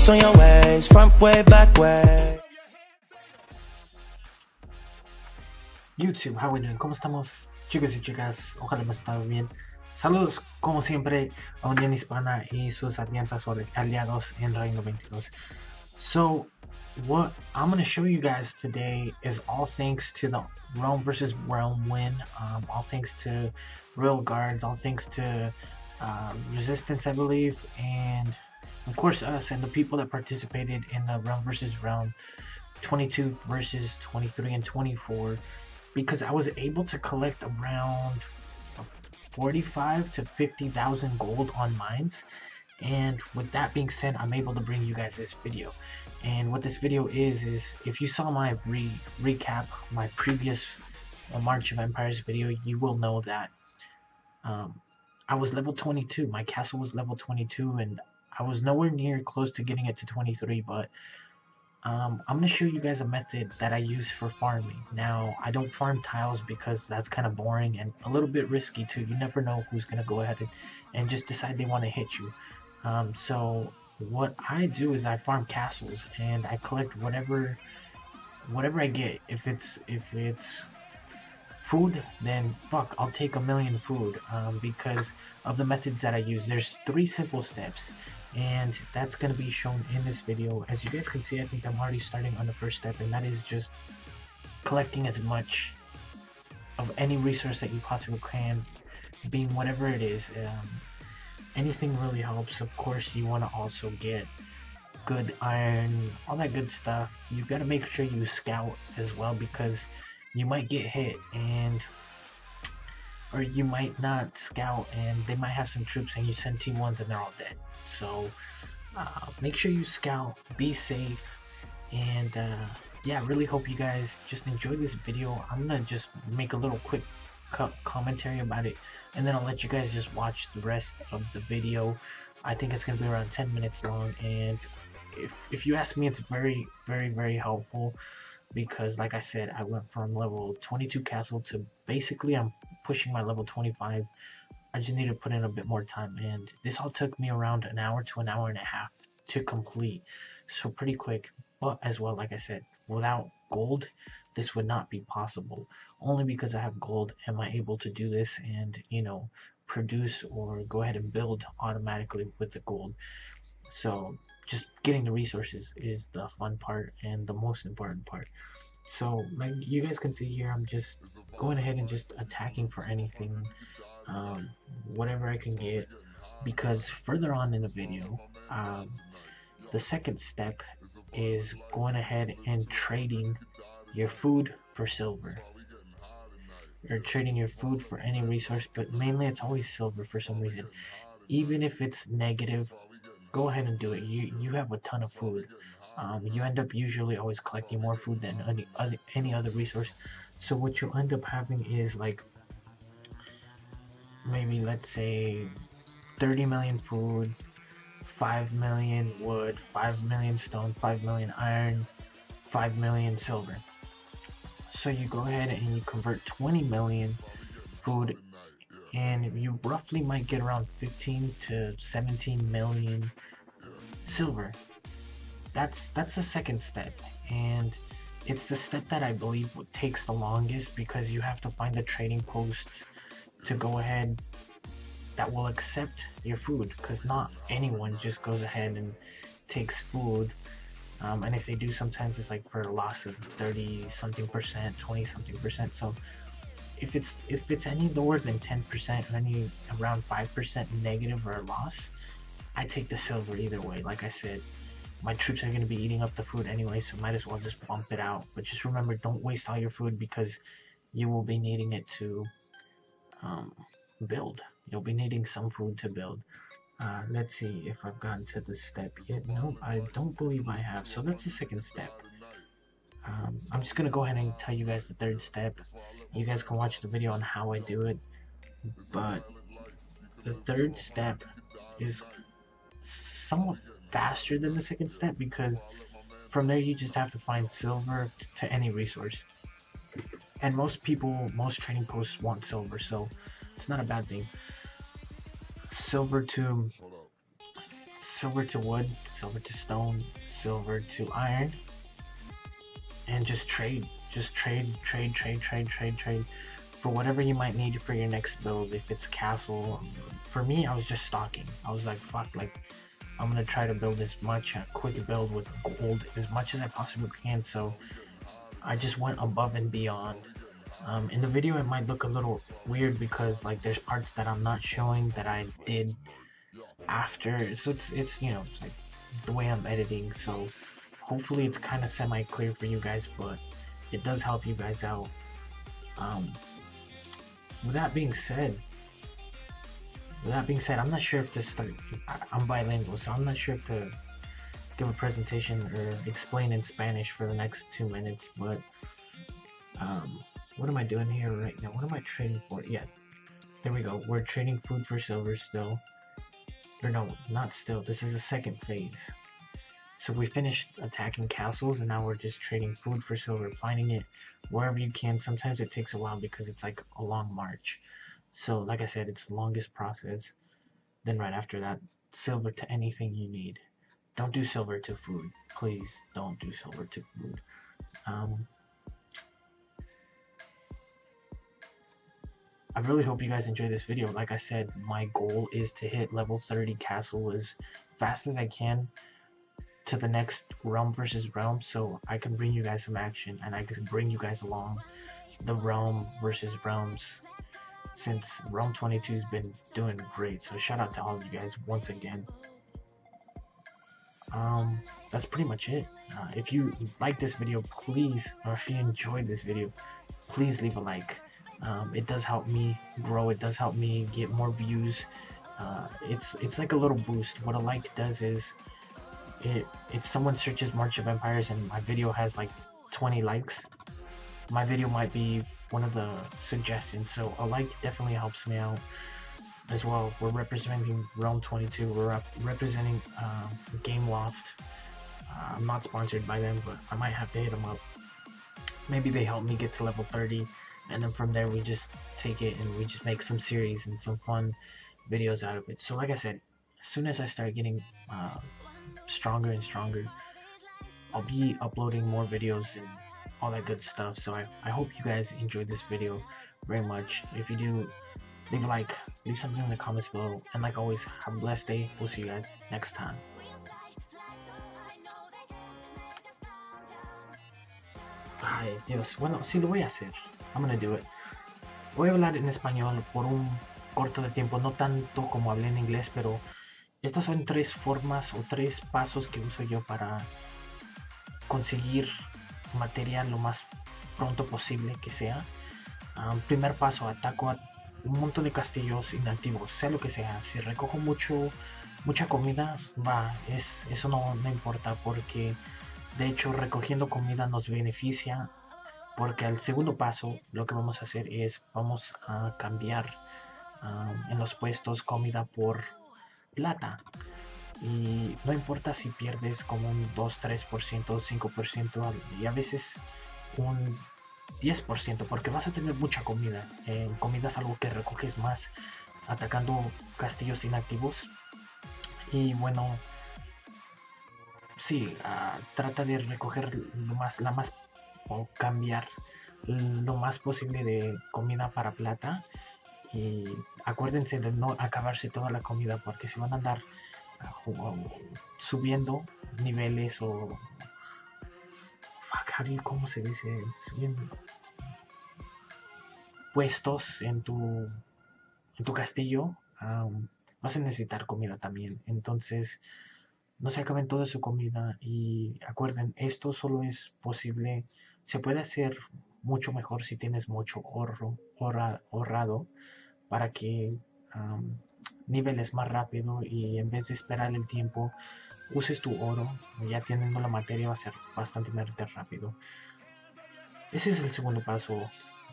Grips on your ways, front way, back way. YouTube, how we doing? ¿Cómo estamos, chicos y chicas? Ojalá me estén bien. Saludos, como siempre, a Unión Hispana y sus alianzas o aliados en Reino 22. So, what I'm going to show you guys today is all thanks to the Realm versus Realm win. Um, all thanks to Real Guards, all thanks to uh, Resistance, I believe, and of course us and the people that participated in the Realm versus Realm 22 versus 23 and 24 because I was able to collect around 45 to 50,000 gold on mines. And with that being said, I'm able to bring you guys this video. And what this video is, is if you saw my re recap, my previous March of Empires video, you will know that um, I was level 22. My castle was level 22, and I was nowhere near close to getting it to 23, but um, I'm going to show you guys a method that I use for farming. Now, I don't farm tiles because that's kind of boring and a little bit risky too. You never know who's going to go ahead and, and just decide they want to hit you. Um, so what I do is I farm castles and I collect whatever whatever I get. If it's if it's food, then fuck, I'll take a million food um, because of the methods that I use. There's three simple steps and that's going to be shown in this video. As you guys can see, I think I'm already starting on the first step and that is just collecting as much of any resource that you possibly can, being whatever it is. Um, anything really helps. Of course, you want to also get good iron, all that good stuff. You got to make sure you scout as well because you might get hit and or you might not scout and they might have some troops and you send T1s and they're all dead. So uh, make sure you scout, be safe, and uh, yeah, really hope you guys just enjoy this video. I'm gonna just make a little quick co commentary about it and then I'll let you guys just watch the rest of the video. I think it's gonna be around 10 minutes long and if, if you ask me it's very very very helpful because like I said I went from level 22 castle to basically I'm pushing my level 25 I just need to put in a bit more time and this all took me around an hour to an hour and a half to complete. So pretty quick but as well like I said without gold this would not be possible. Only because I have gold am I able to do this and you know produce or go ahead and build automatically with the gold. So just getting the resources is the fun part and the most important part. So like you guys can see here I'm just going ahead and just attacking for anything um, whatever I can get. Because further on in the video um, the second step is going ahead and trading your food for silver. You're trading your food for any resource but mainly it's always silver for some reason. Even if it's negative go ahead and do it. You you have a ton of food. Um, you end up usually always collecting more food than any other any other resource. So what you'll end up having is like maybe let's say 30 million food 5 million wood 5 million stone 5 million iron 5 million silver. So you go ahead and you convert 20 million food and you roughly might get around 15 to 17 million silver. That's that's the second step and it's the step that I believe takes the longest because you have to find the trading posts to go ahead that will accept your food because not anyone just goes ahead and takes food. Um, and if they do sometimes it's like for a loss of 30 something percent 20 something percent. So if it's if it's any lower than 10 percent or any around 5 percent negative or loss I take the silver either way like I said my troops are going to be eating up the food anyway, so might as well just bump it out. But just remember, don't waste all your food because you will be needing it to um, build. You'll be needing some food to build. Uh, let's see if I've gotten to the step yet. No, I don't believe I have. So that's the second step. Um, I'm just gonna go ahead and tell you guys the third step. You guys can watch the video on how I do it. But the third step is somewhat faster than the second step because from there you just have to find silver to any resource. And most people, most trading posts want silver, so it's not a bad thing. Silver to silver to wood, silver to stone, silver to iron, and just trade. Just trade, trade, trade, trade, trade, trade for whatever you might need for your next build. If it's castle, for me, I was just stocking. I was like, fuck, like I'm gonna try to build as much a quick build with gold as much as I possibly can. So I just went above and beyond. Um, in the video, it might look a little weird because like there's parts that I'm not showing that I did after. So it's it's you know it's like the way I'm editing. So hopefully it's kind of semi clear for you guys, but it does help you guys out. Um, with that being said, with that being said, I'm not sure if to start. I'm bilingual, so I'm not sure if to give a presentation or explain in Spanish for the next two minutes. But um, what am I doing here right now? What am I trading for? Yeah, there we go. We're trading food for silver still. Or no, not still. This is the second phase. So we finished attacking castles, and now we're just trading food for silver, finding it wherever you can. Sometimes it takes a while because it's like a long march. So, like I said, it's the longest process. Then right after that, silver to anything you need. Don't do silver to food. Please don't do silver to food. Um, I really hope you guys enjoy this video. Like I said, my goal is to hit level 30 castle as fast as I can to the next realm versus realm so I can bring you guys some action and I can bring you guys along the realm versus realms since Realm 22 has been doing great. So shout out to all of you guys once again. Um, that's pretty much it. Uh, if you like this video, please, or if you enjoyed this video, please leave a like. Um, it does help me grow. It does help me get more views. Uh, it's it's like a little boost. What a like does is, it if someone searches March of Empires and my video has like 20 likes, my video might be one of the suggestions. So a like definitely helps me out as well. We're representing Realm 22. We're rep- representing uh, Gameloft. Uh, I'm not sponsored by them, but I might have to hit them up. Maybe they help me get to level 30, and then from there we just take it and we just make some series and some fun videos out of it. So like I said, as soon as I start getting uh, stronger and stronger, I'll be uploading more videos and all that good stuff. So I, I hope you guys enjoyed this video very much. If you do, leave a like, leave something in the comments below. And like always, have a blessed day. We'll see you guys next time. Ay, Dios. Bueno, sí lo voy a hacer. I'm gonna do it. Voy a hablar en español por un corto de tiempo, no tanto como hablé en inglés, pero estas son tres formas o tres pasos que uso yo para conseguir material lo más pronto posible que sea. Ah, primer paso, ataco a un montón de castillos inactivos, sea lo que sea. Si recojo mucho, mucha comida, va, es, eso no, no importa porque de hecho recogiendo comida nos beneficia porque al segundo paso lo que vamos a hacer es vamos a cambiar ah, en los puestos comida por plata. Y no importa si pierdes como un 2, 3%, 5% y a veces un 10% porque vas a tener mucha comida. Eh, comida es algo que recoges más atacando castillos inactivos. Y bueno, sí, ah, trata de recoger lo más, la más o cambiar lo más posible de comida para plata y acuérdense de no acabarse toda la comida porque se van a andar ah, ju- subiendo niveles o ¿cómo se dice? Subiendo puestos en tu en tu castillo vas a necesitar comida también entonces no se acaben toda su comida y acuerden, esto solo es posible, se puede hacer mucho mejor si tienes mucho ahorro, ahorra- ahorrado para que niveles más rápido y en vez de esperar el tiempo, uses tu oro, ya teniendo la materia va a ser bastante rápido. Ese es el segundo paso,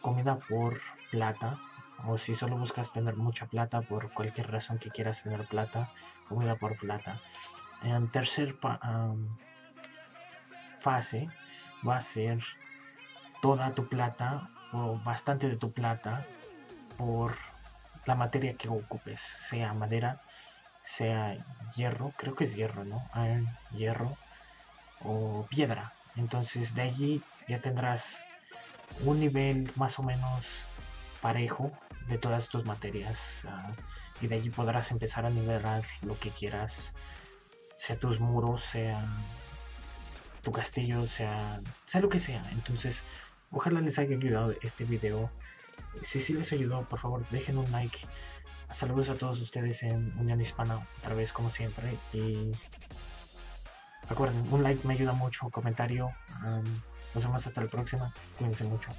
comida por plata, o si solo buscas tener mucha plata por cualquier razón que quieras tener plata, comida por plata. En tercer am, fase va a ser toda tu plata o bastante de tu plata por la materia que ocupes, sea madera, sea hierro, creo que es hierro, ¿no? Iron, hierro o piedra. Entonces de allí ya tendrás un nivel más o menos parejo de todas tus materias ah, y de allí podrás empezar a nivelar lo que quieras, sea tus muros, sea tu castillo, sea, sea lo que sea. Entonces, ojalá les haya ayudado este video. Si sí les ayudó, por favor, dejen un like. Saludos a todos ustedes en Unión Hispana, otra vez como siempre. Y recuerden, un like me ayuda mucho, comentario. nos vemos hasta la próxima. Cuídense mucho.